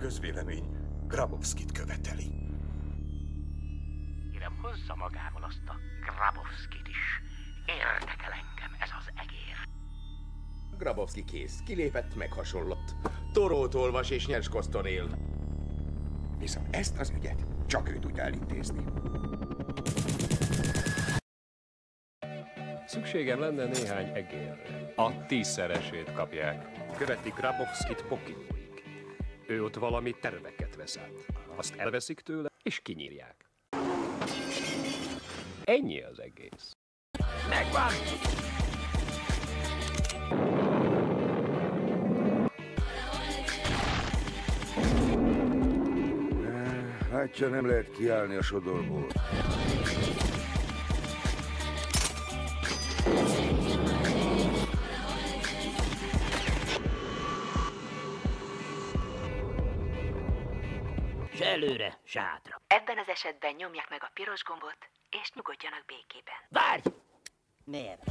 közvélemény Grabowskit követeli. Kérem, hozza magával azt a Grabowskit is. Érdekel engem ez az egér. Grabowski kész. Kilépett, meghasonlott. Torót olvas és nyerskoszton él. Viszont ezt az ügyet csak ő tudja elintézni. Szükségem lenne néhány egérre. A tízszeresét kapják. Követik Grabowskit pokingóig. Ő ott valami terveket vesz át. Azt elveszik tőle, és kinyírják. Ennyi az egész. Megvan! Látja, nem lehet kiállni a sodorból. S előre, sátra. Ebben az esetben nyomják meg a piros gombot, és nyugodjanak békében. Várj! Miért?